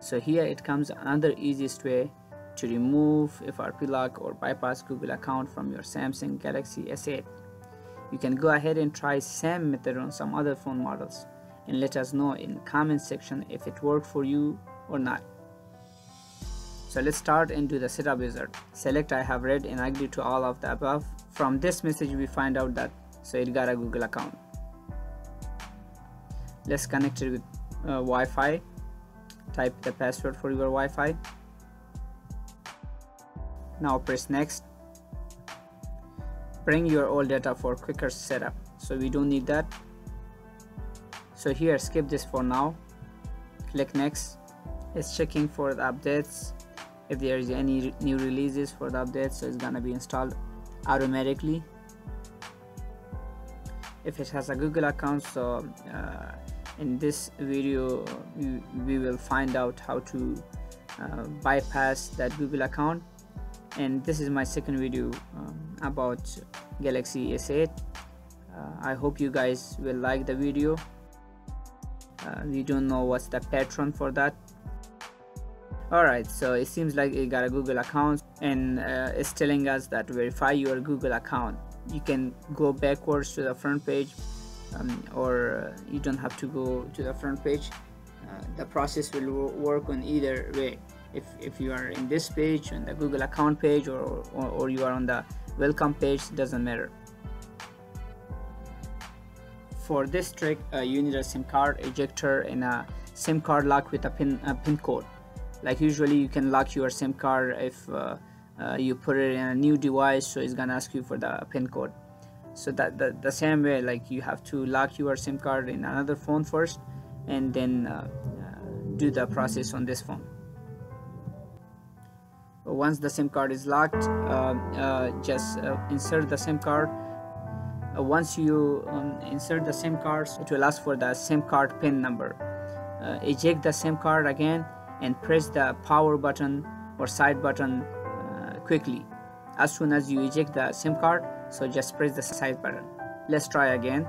so here it comes another easiest way to remove FRP lock or bypass Google account from your Samsung Galaxy S8 you can go ahead and try same method on some other phone models and let us know in comment section if it worked for you or not. So let's start into the setup wizard. Select I have read and agree to all of the above. From this message we find out that so it got a Google account. Let's connect it with uh, Wi-Fi type the password for your Wi-Fi. Now press next. Bring your old data for quicker setup. So we don't need that. So here skip this for now. Click next. It's checking for the updates. If there is any new releases for the updates so it's gonna be installed automatically. If it has a Google account so uh, in this video we, we, will find out how to uh, bypass that Google account. And this is my second video um, about Galaxy S8 uh, I hope you guys will like the video. Uh, we don't know what's the patron for that. Alright so it seems like it got a Google account and uh, it's telling us that verify your Google account. You can go backwards to the front page um, or uh, you don't have to go to the front page uh, the process will work on either way. If, if you are in this page on the Google account page or, or, or you are on the welcome page doesn't matter. For this trick uh, you need a SIM card ejector and a SIM card lock with a pin, a pin code. Like usually you can lock your SIM card if uh, uh, you put it in a new device so it's gonna ask you for the pin code so that the, the same way like you have to lock your sim card in another phone first and then uh, uh, do the process on this phone. Once the sim card is locked uh, uh just uh, insert the sim card. Uh, once you um, insert the sim card it will ask for the sim card pin number. Eject the sim card again and press the power button or side button quickly. As soon as you eject the sim card so just press the size button. Let's try again.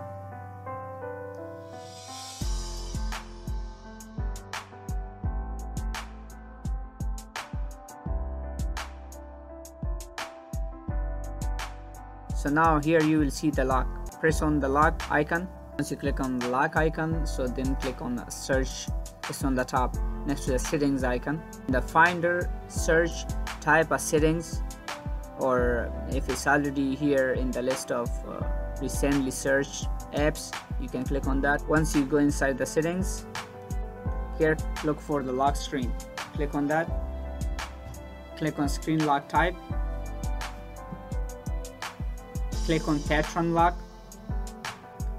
So now here you will see the lock. Press on the lock icon. Once you click on the lock icon so then click on the search. It's on the top next to the settings icon. In the finder search type a settings or if it's already here in the list of uh, recently searched apps you can click on that. Once you go inside the settings here look for the lock screen. Click on that. Click on screen lock type. Click on patron lock.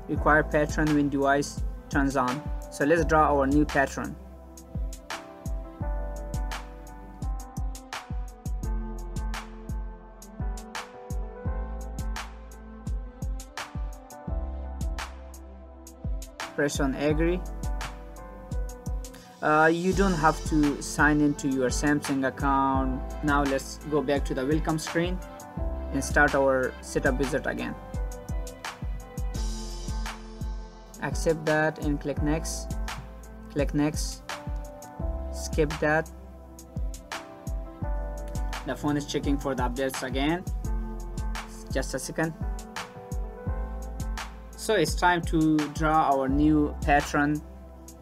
Require patron when device turns on. So let's draw our new patron press on agree uh, you don't have to sign into your Samsung account. Now let's go back to the welcome screen and start our setup wizard again. Accept that and click next. Click next. Skip that. The phone is checking for the updates again. Just a second so it's time to draw our new pattern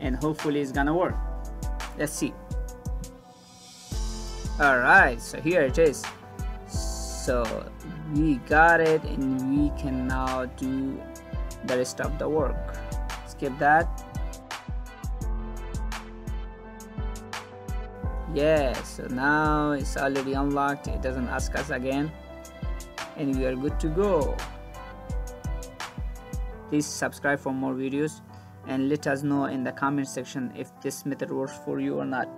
and hopefully it's gonna work. Let's see. All right so here it is. So we got it and we can now do the rest of the work. Skip that. Yeah so now it's already unlocked. It doesn't ask us again. And we are good to go please subscribe for more videos and let us know in the comment section if this method works for you or not